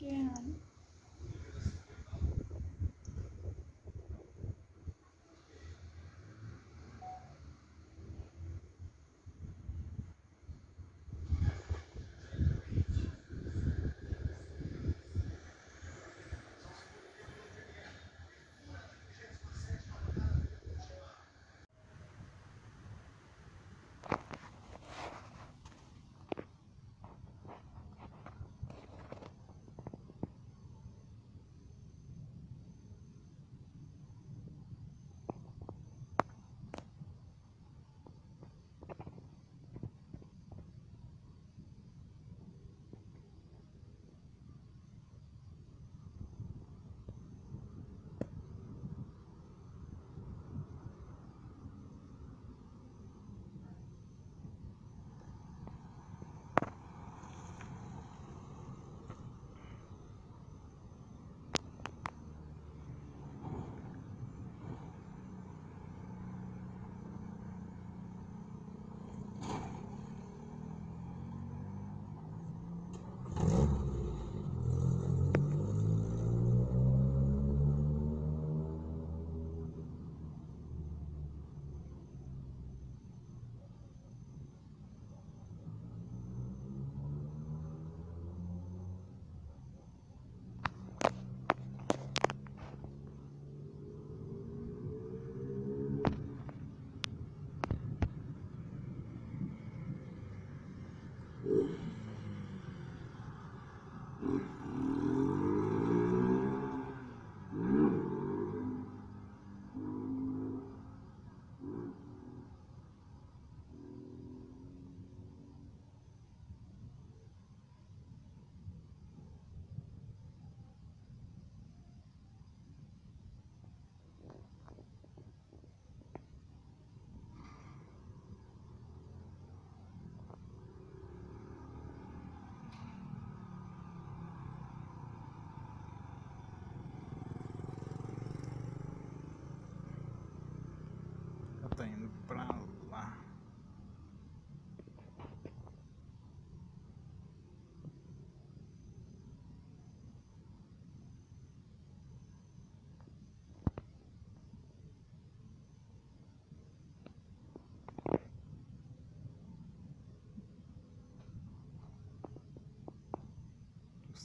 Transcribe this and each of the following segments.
aqui errado.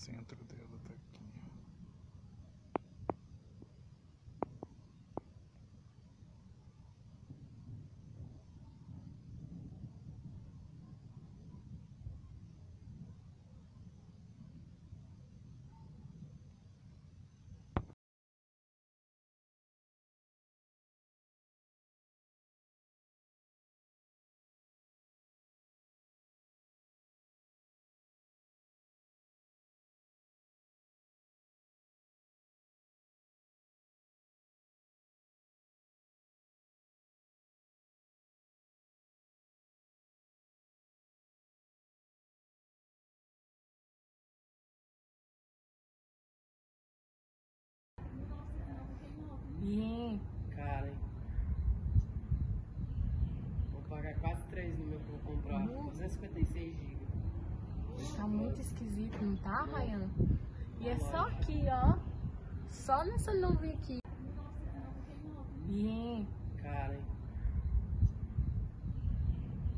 Centro dela Ih, cara. Vou pagar quase 3 no meu eu comprar. Uhum. 256 GB. Tá muito esquisito, não tá, Ryan? E é só aqui, ó. Só nessa nuvem aqui. Ih, Cara.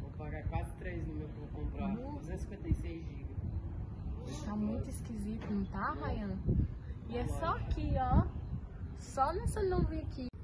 Vou pagar quase 3 no meu eu comprar. Uhum. 256 GB. tá muito esquisito, não tá, Ryan? E é só aqui, ó. Só nessa nuvem aqui.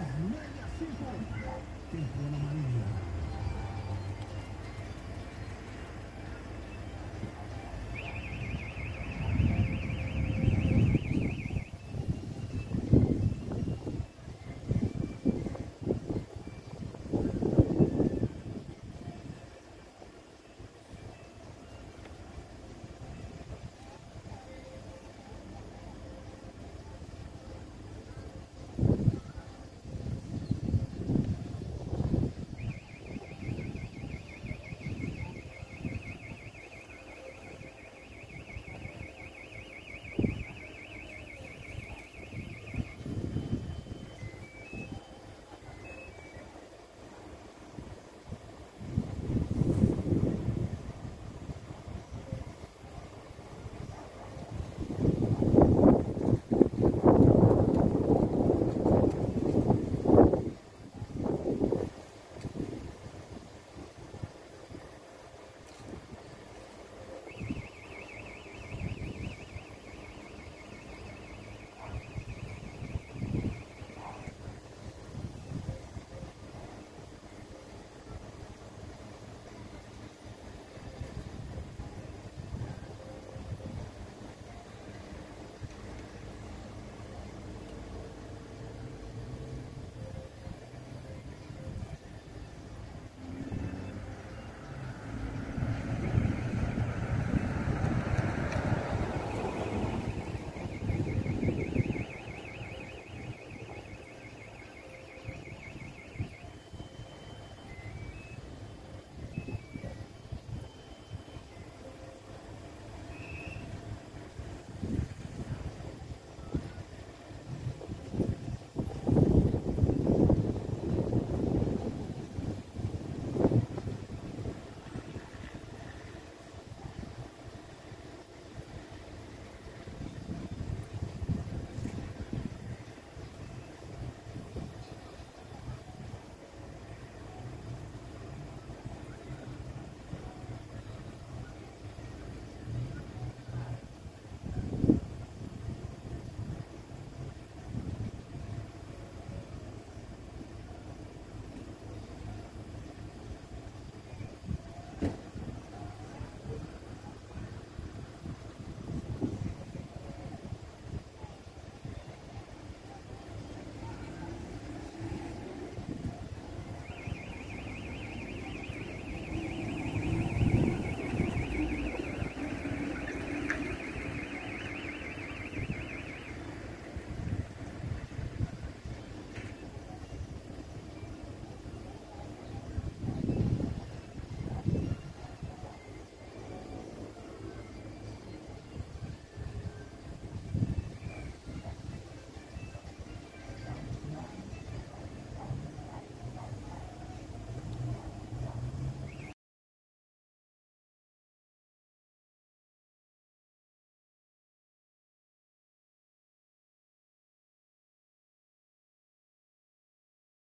Mega 5. Tentando a Marinha.